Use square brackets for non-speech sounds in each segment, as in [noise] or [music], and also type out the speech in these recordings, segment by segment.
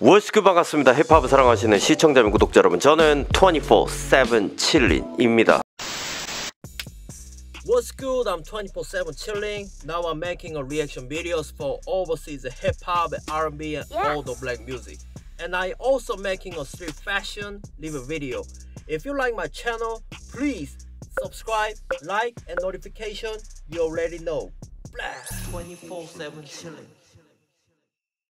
월스크 반갑습니다. 힙합을 사랑하시는 시청자 및 구독자 여러분, 저는 24/7 칠린입니다. What's good? I'm 24/7 chilling. Now I'm making a reaction videos for overseas hip hop, R&B, and all the black music. And I also making a street fashion live video. If you like my channel, please subscribe, like, and notification. You already know. Blast 24/7 chilling.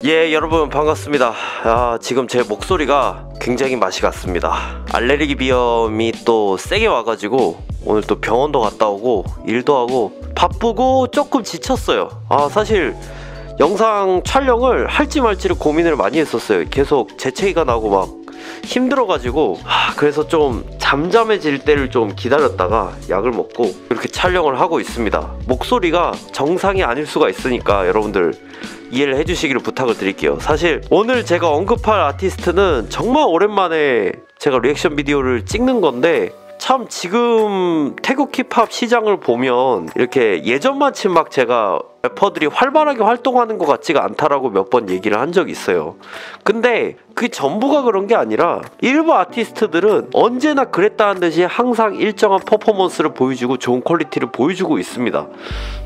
예, 여러분 반갑습니다. 아, 지금 제 목소리가 굉장히 맛이 갔습니다. 알레르기 비염이 또 세게 와가지고 오늘 또 병원도 갔다 오고 일도 하고 바쁘고 조금 지쳤어요. 아, 사실 영상 촬영을 할지 말지를 고민을 많이 했었어요. 계속 재채기가 나고 막 힘들어가지고 아, 그래서 좀 잠잠해질 때를 좀 기다렸다가 약을 먹고 이렇게 촬영을 하고 있습니다. 목소리가 정상이 아닐 수가 있으니까 여러분들 이해를 해주시기를 부탁을 드릴게요. 사실 오늘 제가 언급할 아티스트는 정말 오랜만에 제가 리액션 비디오를 찍는 건데 참 지금 태국 힙합 시장을 보면 이렇게 예전만치 막 제가 래퍼들이 활발하게 활동하는 것 같지가 않다라고 몇 번 얘기를 한 적이 있어요. 근데 그게 전부가 그런 게 아니라 일부 아티스트들은 언제나 그랬다는 듯이 항상 일정한 퍼포먼스를 보여주고 좋은 퀄리티를 보여주고 있습니다.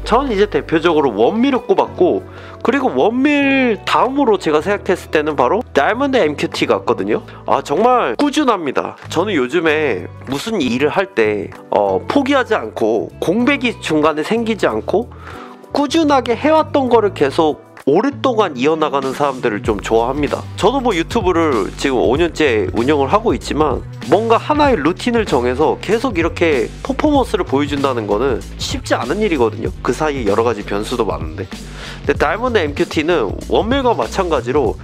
저는 이제 대표적으로 원밀을 꼽았고 그리고 원밀 다음으로 제가 생각했을 때는 바로 다이먼드 MQT 같거든요. 아 정말 꾸준합니다. 저는 요즘에 무슨 일을 할때 어, 포기하지 않고 공백이 중간에 생기지 않고 꾸준하게 해왔던 거를 계속 오랫동안 이어나가는 사람들을 좀 좋아합니다. 저도 뭐 유튜브를 지금 5년째 운영을 하고 있지만 뭔가 하나의 루틴을 정해서 계속 이렇게 퍼포먼스를 보여준다는 거는 쉽지 않은 일이거든요. 그 사이에 여러 가지 변수도 많은데. 근데 다이몬드 MQT는 1MILL과 마찬가지로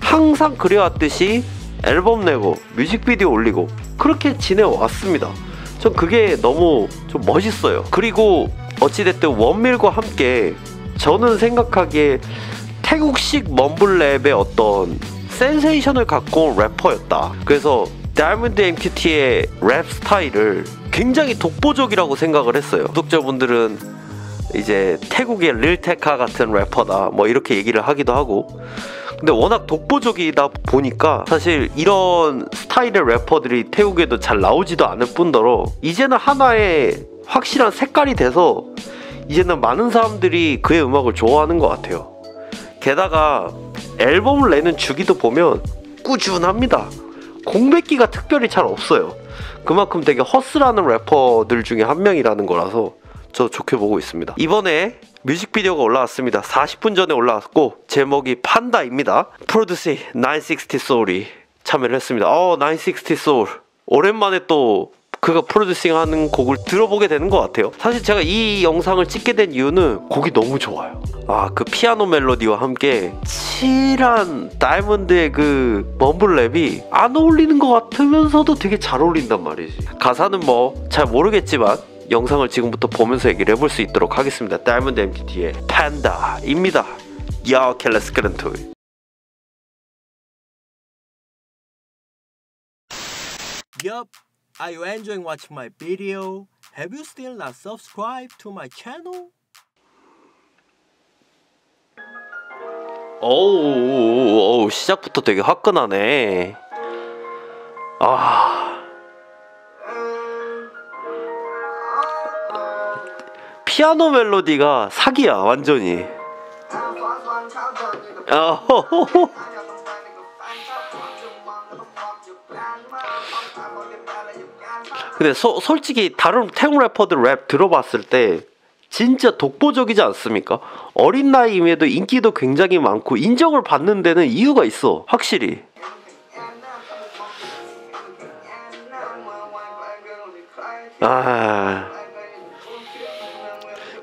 항상 그래왔듯이 앨범 내고 뮤직비디오 올리고 그렇게 지내왔습니다. 전 그게 너무 좀 멋있어요. 그리고 어찌됐든 원밀과 함께 저는 생각하기에 태국식 mumble rap의 어떤 센세이션을 갖고 온 래퍼였다. 그래서 DIAMOND MQT의 랩 스타일을 굉장히 독보적이라고 생각을 했어요. 구독자분들은 이제 태국의 릴테카 같은 래퍼다 뭐 이렇게 얘기를 하기도 하고 근데 워낙 독보적이다 보니까 사실 이런 스타일의 래퍼들이 태국에도 잘 나오지도 않을 뿐더러 이제는 하나의 확실한 색깔이 돼서 이제는 많은 사람들이 그의 음악을 좋아하는 것 같아요. 게다가 앨범을 내는 주기도 보면 꾸준합니다. 공백기가 특별히 잘 없어요. 그만큼 되게 hustle하는 래퍼들 중에 한 명이라는 거라서 저 좋게 보고 있습니다. 이번에 뮤직비디오가 올라왔습니다. 40분 전에 올라왔고 제목이 판다입니다. 프로듀서 960 소울이 참여를 했습니다. 어, 960 소울 오랜만에 또 그가 프로듀싱하는 곡을 들어보게 되는 것 같아요. 사실 제가 이 영상을 찍게 된 이유는 곡이 너무 좋아요. 아, 그 피아노 멜로디와 함께 chill한 DIAMOND의 그 mumble rap이 안 어울리는 것 같으면서도 되게 잘 어울린단 말이지. 가사는 뭐 잘 모르겠지만 영상을 지금부터 보면서 얘기를 해볼 수 있도록 하겠습니다. 다이몬드 MTT의 판다입니다. 야, 켈레스 그랜토. Yup. Are you enjoying watching my video? Have you still not subscribed to my channel? 오우, 오우, 시작부터 되게 화끈하네. 아. 피아노 멜로디가 사기야, 완전히. 아, 호호호. 근데 소, 솔직히 다른 태국 래퍼들 랩 들어봤을 때 진짜 독보적이지 않습니까? 어린 나이임에도 인기도 굉장히 많고 인정을 받는 데는 이유가 있어 확실히 아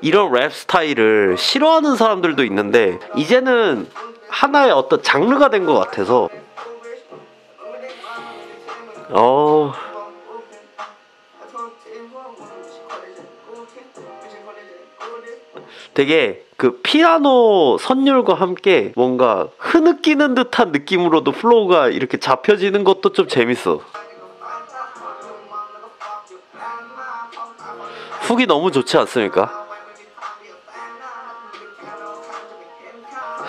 이런 랩 스타일을 싫어하는 사람들도 있는데 이제는 하나의 어떤 장르가 된 것 같아서 되게 그 피아노 선율과 함께 뭔가 흐느끼는 듯한 느낌으로도 flow가 이렇게 잡혀지는 것도 좀 재밌어. 훅이 너무 좋지 않습니까?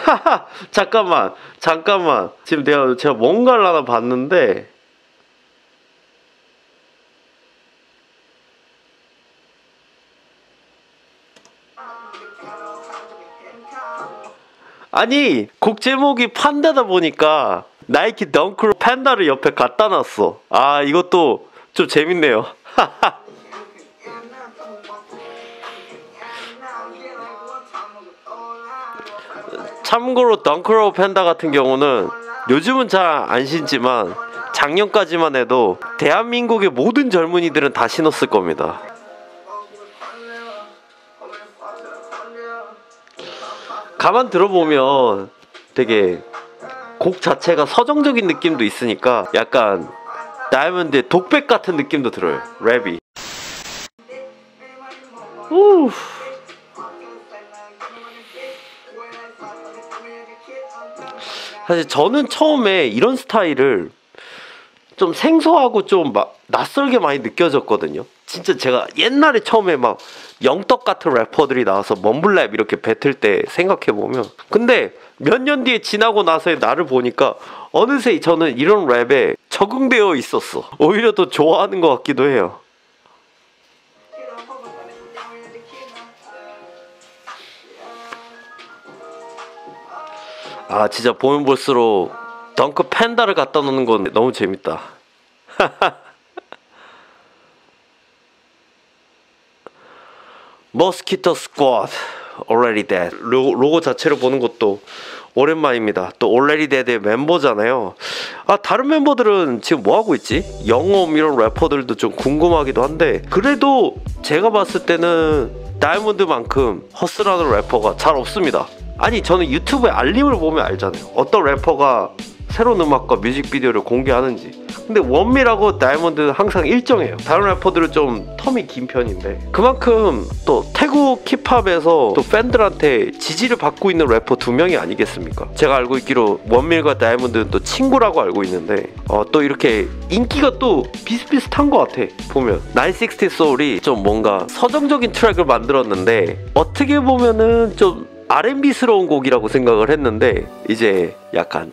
[laughs] 잠깐만, 잠깐만. 지금 내가 제가 뭔가를 하나 봤는데 아니 곡 제목이 판다다 보니까 나이키 덩크로 팬다를 옆에 갖다 놨어. 아 이것도 좀 재밌네요. [laughs] 참고로 덩크로 팬다 같은 경우는 요즘은 잘 안 신지만 작년까지만 해도 대한민국의 모든 젊은이들은 다 신었을 겁니다. 가만 들어보면 되게 곡 자체가 서정적인 느낌도 있으니까 약간 다이아몬드의 독백 같은 느낌도 들어요. 랩이. 우. 사실 저는 처음에 이런 스타일을 좀 생소하고 좀막 낯설게 많이 느껴졌거든요. 진짜 제가 옛날에 처음에 막 영떡 같은 래퍼들이 나와서 멈블랩 이렇게 뱉을 때 생각해 보면 근데 몇 년 뒤에 지나고 나서의 나를 보니까 어느새 저는 이런 랩에 적응되어 있었어. 오히려 더 좋아하는 것 같기도 해요. 아 진짜 보면 볼수록 덩크 팬다를 갖다 놓는 건 너무 재밌다. [laughs] 머스키토 스쿼드 Already Dead 로, 로고 자체를 보는 것도 오랜만입니다. 또 Already Dead의 멤버잖아요. 아 다른 멤버들은 지금 뭐 하고 있지? 영업 이런 래퍼들도 좀 궁금하기도 한데 그래도 제가 봤을 때는 다이아몬드만큼 허스라는 래퍼가 잘 없습니다. 아니 저는 유튜브에 알림을 보면 알잖아요. 어떤 래퍼가 새로운 음악과 뮤직비디오를 공개하는지. 근데 원미라고 다이아몬드는 항상 일정해요. 다른 래퍼들은 좀 텀이 긴 편인데 그만큼 또 태국 힙합에서 또 팬들한테 지지를 받고 있는 래퍼 두 명이 아니겠습니까? 제가 알고 있기로 원밀과 다이아몬드는 또 친구라고 알고 있는데 어, 또 이렇게 인기가 또 비슷비슷한 것 같아 보면 960 소울이 좀 뭔가 서정적인 트랙을 만들었는데 어떻게 보면은 좀 R&B스러운 곡이라고 생각을 했는데 이제 약간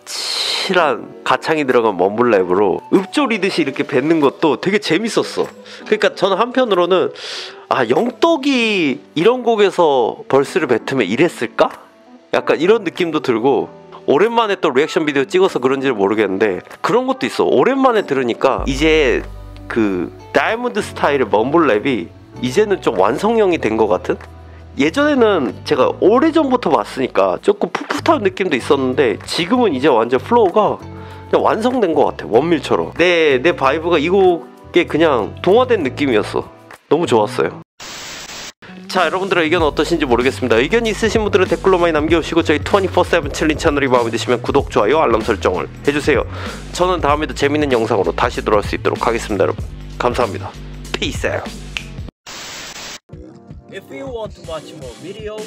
chill한 가창이 들어간 mumble rap으로 읍조리듯이 이렇게 뱉는 것도 되게 재밌었어. 그러니까 저는 한편으로는 아 Young Thug이 이런 곡에서 verse를 뱉으면 이랬을까? 약간 이런 느낌도 들고 오랜만에 또 리액션 비디오 찍어서 그런지를 모르겠는데 그런 것도 있어. 오랜만에 들으니까 이제 그 다이아몬드 스타일의 mumble rap이 이제는 좀 완성형이 된 것 같은? 예전에는 제가 오래전부터 봤으니까 조금 풋풋한 느낌도 있었는데 지금은 이제 완전 flow가 그냥 완성된 것 같아 1MILL처럼. 내, 내 vibe가 이 곡에 그냥 동화된 느낌이었어. 너무 좋았어요. 자 여러분들의 의견 어떠신지 모르겠습니다. 의견 있으신 분들은 댓글로 많이 남겨주시고 저희 24-7 챌린지 채널이 마음에 드시면 구독, 좋아요, 알람 설정을 해주세요. 저는 다음에도 재밌는 영상으로 다시 돌아올 수 있도록 하겠습니다 여러분. 감사합니다. Out If you want to watch more video,